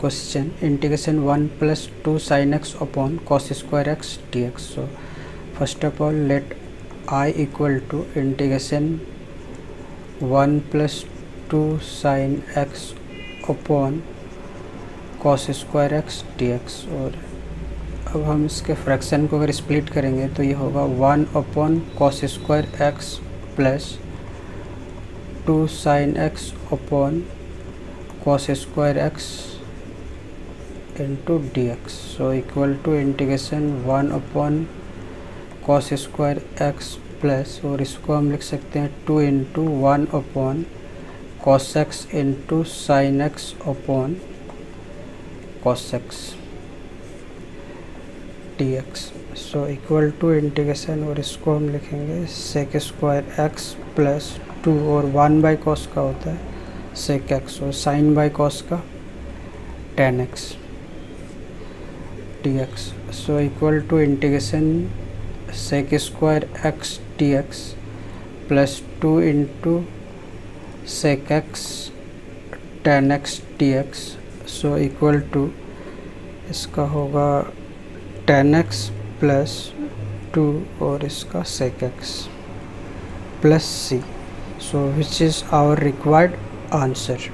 Question integration one plus two sine x upon cos square x d x so first of all let I equal to integration one plus two sine x upon cos square x d x और अब हम इसके fraction को अगर split करेंगे तो ये होगा one upon cos square x plus two sine x upon square x into d x. So equal to integration one upon cos square x plus और इसको हम लिख सकते हैं two into one upon cos x into sine x upon cos x d x so equal to integration और इसको हम लिखेंगे sec square x plus two और वन बाई कॉस का होता है सेक एक्स और साइन बाई कॉस का tan x d x so equal to integration sec square x d x plus two into sec x tan x d x so equal to इसका होगा tan x plus two और इसका sec x plus c so which is our required answer